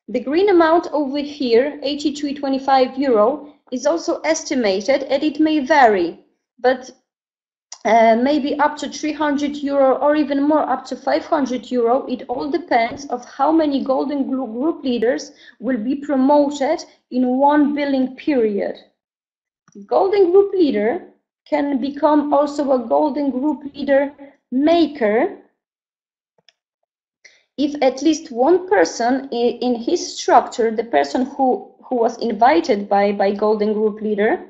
Speaker 1: The green amount over here, 83.25 euro, is also estimated and it may vary, but uh, maybe up to 300 euro or even more up to 500 euro. It all depends of how many golden group leaders will be promoted in one billing period. Golden group leader can become also a golden group leader maker if at least one person in his structure, the person who, who was invited by, by golden group leader,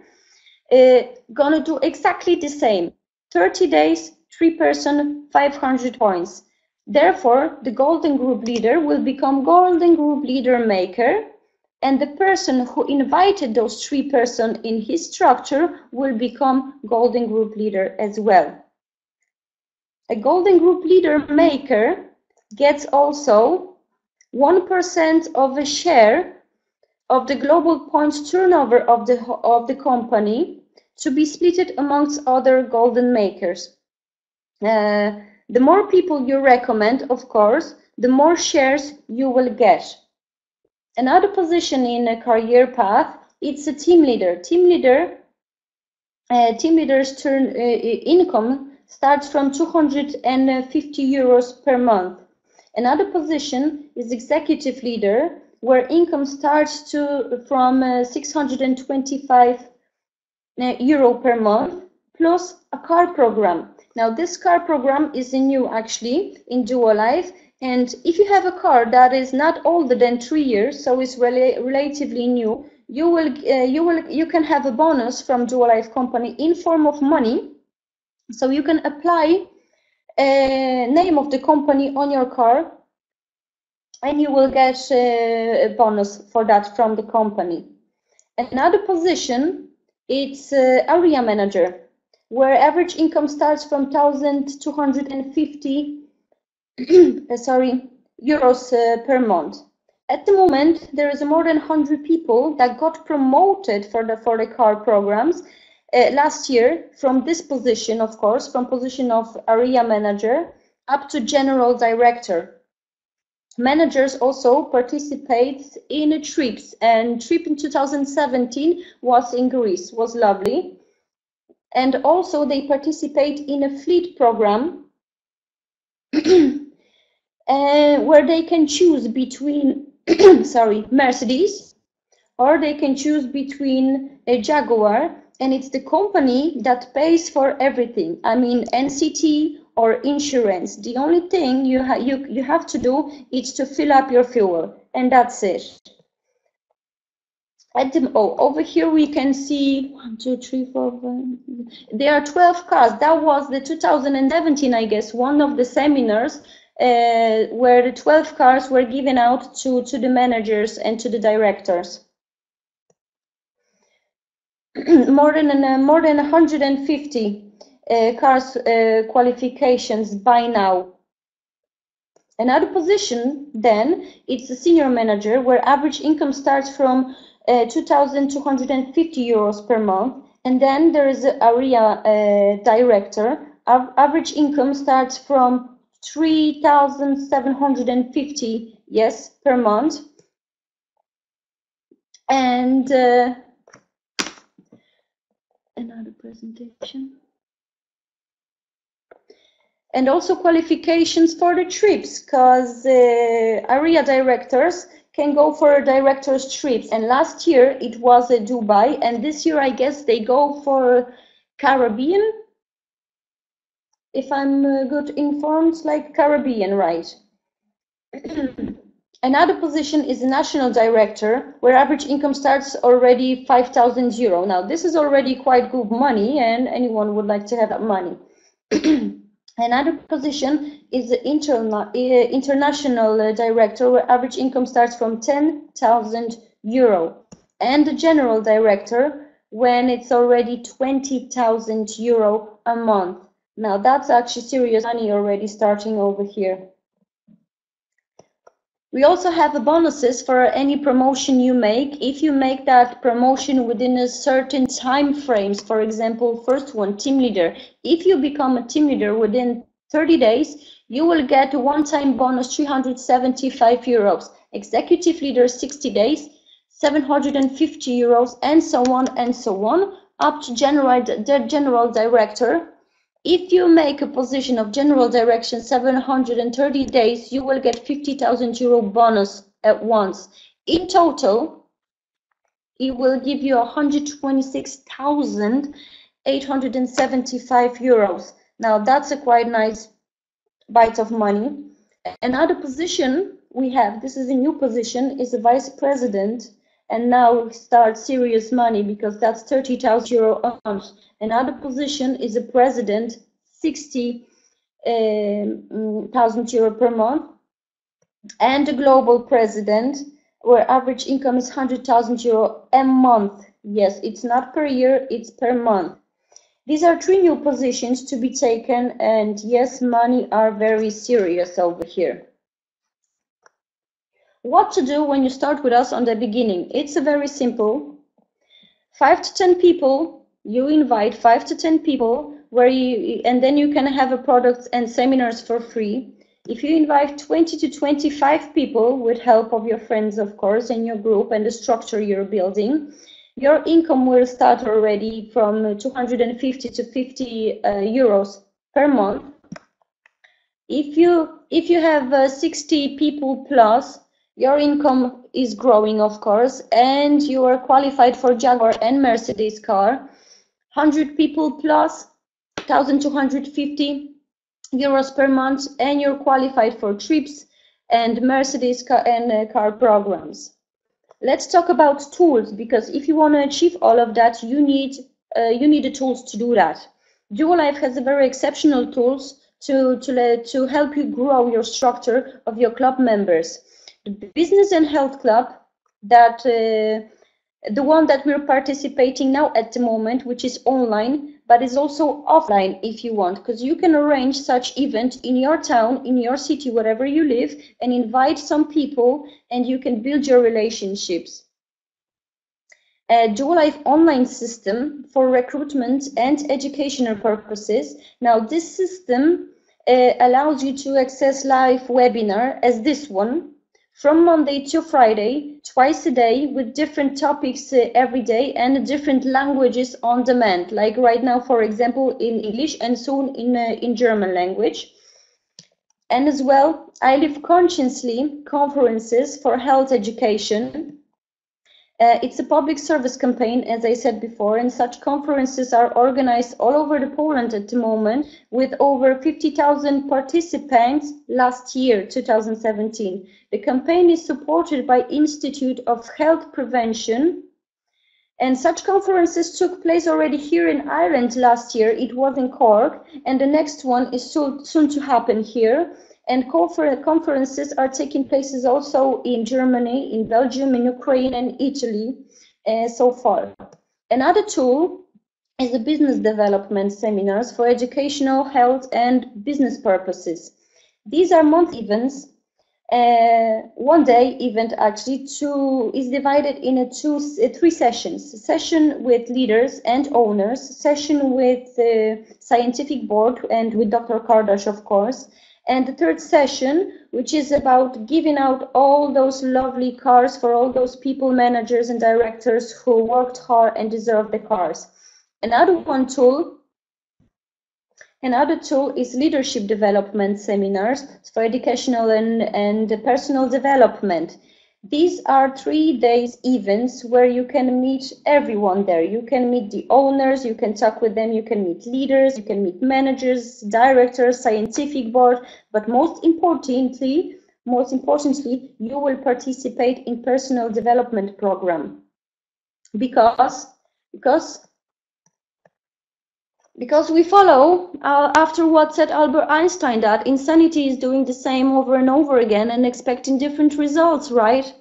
Speaker 1: uh, gonna do exactly the same 30 days, 3 person, 500 points. Therefore, the golden group leader will become golden group leader maker and the person who invited those three person in his structure will become golden group leader as well. A golden group leader maker gets also 1% of a share of the global points turnover of the, of the company to be split amongst other golden makers. Uh, the more people you recommend, of course, the more shares you will get. Another position in a career path, it's a team leader. Team leader, uh, team leader's turn uh, income starts from 250 euros per month. Another position is executive leader, where income starts to from uh, 625 euro per month plus a car program. Now this car program is new actually in Duolife and if you have a car that is not older than three years, so it's rel relatively new, you will uh, you will you can have a bonus from Duolife company in form of money. So you can apply a uh, name of the company on your car and you will get uh, a bonus for that from the company. Another position it's uh, area manager, where average income starts from 1,250 [CLEARS THROAT] uh, sorry euros uh, per month. At the moment, there is more than 100 people that got promoted for the for the car programs uh, last year from this position, of course, from position of area manager up to general director managers also participate in trips and trip in 2017 was in Greece was lovely. And also they participate in a fleet program uh, [CLEARS THROAT] where they can choose between [CLEARS THROAT] sorry Mercedes or they can choose between a Jaguar and it's the company that pays for everything. I mean NCT or insurance. The only thing you, ha you, you have to do is to fill up your fuel, and that's it. at the, oh, over here we can see one, two, three, four, five, there are 12 cars. That was the 2017, I guess, one of the seminars uh, where the 12 cars were given out to, to the managers and to the directors. [CLEARS THROAT] more than uh, more than 150 uh, cars uh, qualifications by now. Another position then it's a senior manager where average income starts from uh, 2,250 euros per month. And then there is an area uh, director. Our average income starts from 3,750 yes per month. And uh, another presentation. And also qualifications for the trips, because uh, area directors can go for director's trips. And last year it was Dubai, and this year I guess they go for Caribbean. If I'm uh, good informed, like Caribbean, right? [CLEARS THROAT] Another position is national director, where average income starts already 5,000 euro. Now, this is already quite good money, and anyone would like to have that money. [CLEARS THROAT] Another position is the interna uh, international uh, director, where average income starts from 10,000 euro. And the general director, when it's already 20,000 euro a month. Now, that's actually serious money already starting over here. We also have bonuses for any promotion you make. If you make that promotion within a certain time frames, for example, first one, team leader. If you become a team leader within 30 days, you will get a one-time bonus 375 euros. Executive leader 60 days, 750 euros, and so on and so on, up to general, general director if you make a position of general direction 730 days, you will get 50,000 euro bonus at once. In total, it will give you 126,875 euros. Now that's a quite nice bite of money. Another position we have, this is a new position, is a vice president and now start serious money because that's 30,000 euro a month. Another position is a president, 60,000 um, euro per month, and a global president, where average income is 100,000 euro a month. Yes, it's not per year, it's per month. These are three new positions to be taken, and yes, money are very serious over here. What to do when you start with us on the beginning? It's a very simple. Five to 10 people, you invite five to 10 people where you, and then you can have a product and seminars for free. If you invite 20 to 25 people with help of your friends, of course, and your group and the structure you're building, your income will start already from 250 to 50 uh, euros per month. If you if you have uh, 60 people plus, your income is growing, of course, and you are qualified for Jaguar and Mercedes car. 100 people plus, 1,250 euros per month, and you're qualified for trips and Mercedes car and uh, car programs. Let's talk about tools because if you want to achieve all of that, you need uh, you need the tools to do that. Duolife has a very exceptional tools to to to help you grow your structure of your club members business and health club that uh, the one that we're participating now at the moment which is online but is also offline if you want because you can arrange such event in your town in your city wherever you live and invite some people and you can build your relationships. A dual Duolife online system for recruitment and educational purposes. Now this system uh, allows you to access live webinar as this one from Monday to Friday, twice a day, with different topics uh, every day and different languages on demand. Like right now, for example, in English and soon in uh, in German language. And as well, I live consciously conferences for health education uh, it's a public service campaign, as I said before, and such conferences are organized all over the Poland at the moment with over 50,000 participants last year, 2017. The campaign is supported by Institute of Health Prevention And such conferences took place already here in Ireland last year. It was in Cork, and the next one is soon, soon to happen here. And confer conferences are taking places also in Germany, in Belgium, in Ukraine, and Italy uh, so far. Another tool is the business development seminars for educational, health, and business purposes. These are month events uh, one day event actually two is divided in two uh, three sessions session with leaders and owners session with the scientific board and with dr Kardasz of course and the third session which is about giving out all those lovely cars for all those people managers and directors who worked hard and deserve the cars another one tool Another tool is leadership development seminars for educational and, and personal development. These are three days events where you can meet everyone there. You can meet the owners, you can talk with them, you can meet leaders, you can meet managers, directors, scientific board, but most importantly, most importantly, you will participate in personal development program. Because, because because we follow uh, after what said Albert Einstein that insanity is doing the same over and over again and expecting different results, right?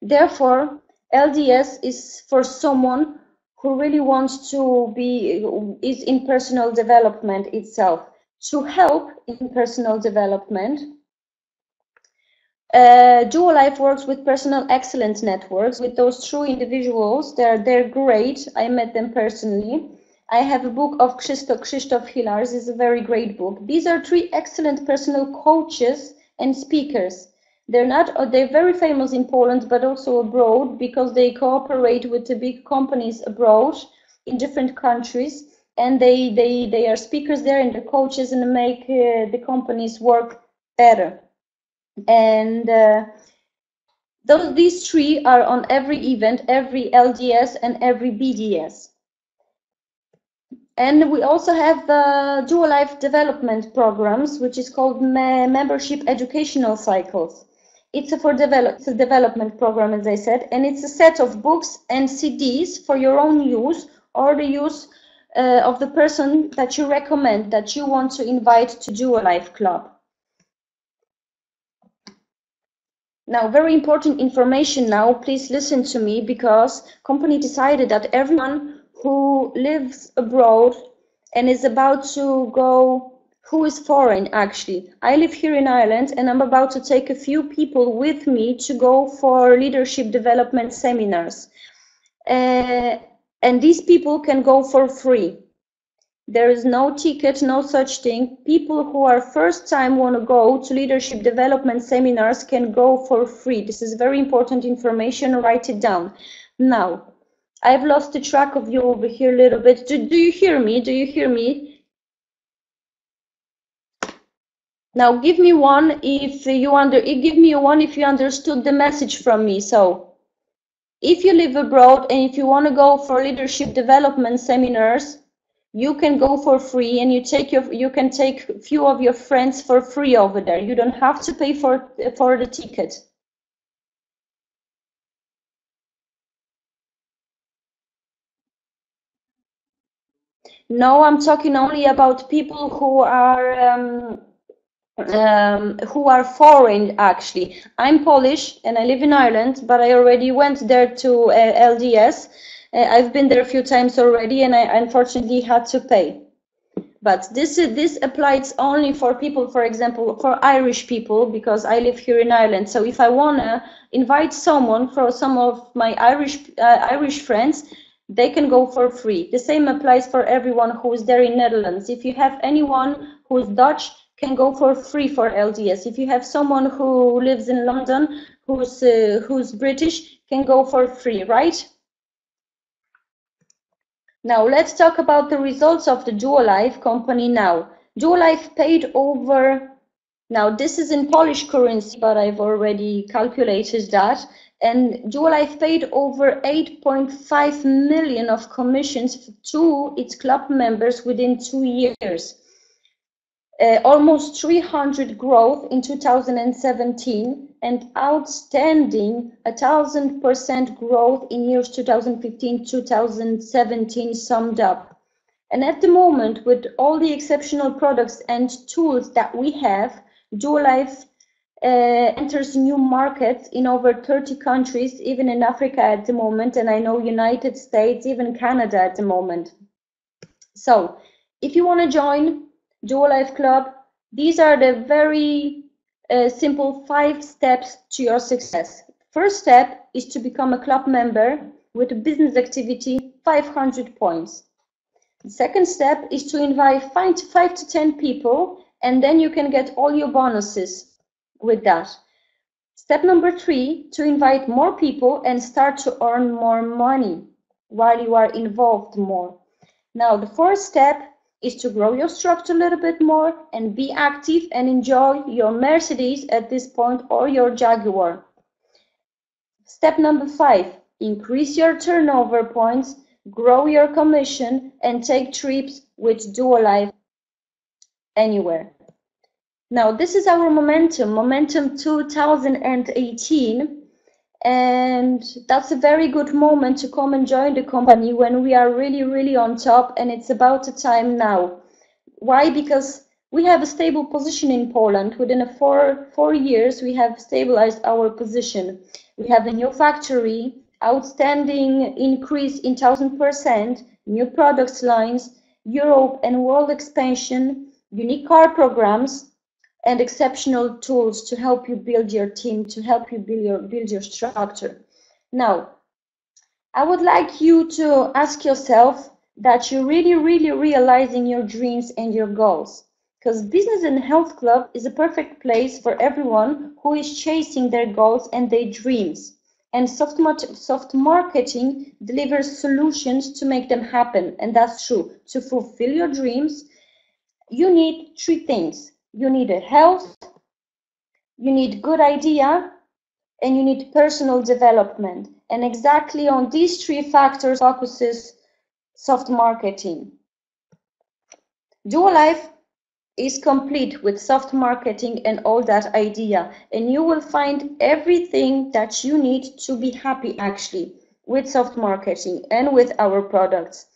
Speaker 1: Therefore, LDS is for someone who really wants to be is in personal development itself to help in personal development. Uh, Duolife works with personal excellence networks with those true individuals. They're they're great. I met them personally I have a book of Krzysztof, Krzysztof Hilars. It's a very great book. These are three excellent personal coaches and speakers. They're not, uh, they're very famous in Poland, but also abroad because they cooperate with the big companies abroad in different countries. And they, they, they are speakers there and the coaches and make uh, the companies work better. And uh, those, these three are on every event, every LDS and every BDS. And we also have the Duolife development programs, which is called me membership educational cycles. It's a for develop it's a development program, as I said, and it's a set of books and CDs for your own use or the use uh, of the person that you recommend that you want to invite to Duolife Club. Now, very important information now, please listen to me because company decided that everyone who lives abroad and is about to go who is foreign actually. I live here in ireland and i'm about to take a few people with me to go for leadership development seminars. Uh, and these people can go for free. There is no ticket no such thing. People who are first time want to go to leadership development seminars can go for free. This is very important information. Write it down. Now I've lost the track of you over here a little bit. Do, do you hear me? Do you hear me? Now give me one if you under give me one if you understood the message from me. So if you live abroad and if you want to go for leadership development seminars, you can go for free and you take your you can take a few of your friends for free over there. You don't have to pay for for the ticket. No, I'm talking only about people who are um, um, who are foreign. Actually, I'm Polish and I live in Ireland, but I already went there to uh, LDS. Uh, I've been there a few times already, and I unfortunately had to pay. But this this applies only for people, for example, for Irish people, because I live here in Ireland. So if I wanna invite someone for some of my Irish uh, Irish friends, they can go for free. The same applies for everyone who is there in Netherlands. If you have anyone who is Dutch, can go for free for LDS. If you have someone who lives in London, who's uh, who's British, can go for free, right? Now let's talk about the results of the Duolife company now. Duolife paid over, now this is in Polish currency, but I've already calculated that and Duolife paid over 8.5 million of commissions to its club members within two years. uh, almost 300 growth in 2017 and outstanding a thousand percent growth in years 2015 2017 summed up and at the moment with all the exceptional products and tools that we have duolife uh, enters new markets in over 30 countries even in africa at the moment and i know united states even canada at the moment so if you want to join Duolife club these are the very uh, simple five steps to your success. First step is to become a club member with a business activity 500 points. The second step is to invite five to, five to 10 people and then you can get all your bonuses with that. Step number three, to invite more people and start to earn more money while you are involved more. Now, the fourth step is to grow your structure a little bit more and be active and enjoy your Mercedes at this point or your Jaguar. Step number five, increase your turnover points, grow your commission and take trips with Duolife anywhere. Now this is our momentum, momentum 2018 and that's a very good moment to come and join the company when we are really really on top and it's about the time now. Why? Because we have a stable position in Poland. Within a four four years we have stabilized our position. We have a new factory outstanding increase in thousand percent new products lines Europe and world expansion unique car programs and exceptional tools to help you build your team, to help you build your, build your structure. Now, I would like you to ask yourself that you're really, really realizing your dreams and your goals. Because Business and Health Club is a perfect place for everyone who is chasing their goals and their dreams. And soft, soft marketing delivers solutions to make them happen. And that's true. To fulfill your dreams, you need three things you need a health, you need good idea, and you need personal development. And exactly on these three factors focuses soft marketing. Duolife is complete with soft marketing and all that idea. And you will find everything that you need to be happy actually with soft marketing and with our products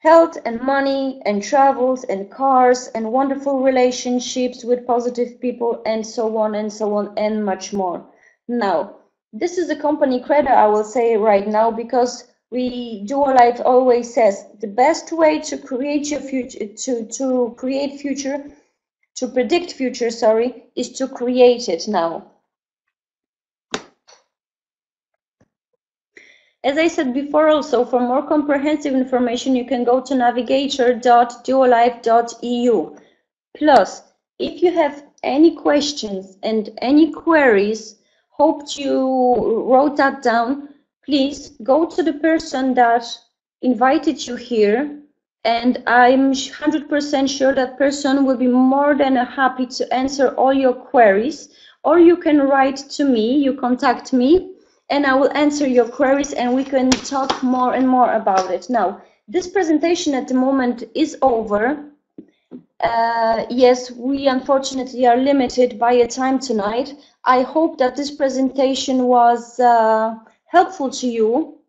Speaker 1: health and money and travels and cars and wonderful relationships with positive people and so on and so on and much more. Now, this is a company credit I will say right now because we Duolife always says the best way to create your future to to create future to predict future sorry is to create it now As I said before also, for more comprehensive information, you can go to navigator.duolife.eu. Plus, if you have any questions and any queries, hope you wrote that down, please go to the person that invited you here and I'm 100% sure that person will be more than happy to answer all your queries or you can write to me, you contact me and I will answer your queries and we can talk more and more about it. Now, this presentation at the moment is over. Uh, yes, we unfortunately are limited by a time tonight. I hope that this presentation was uh, helpful to you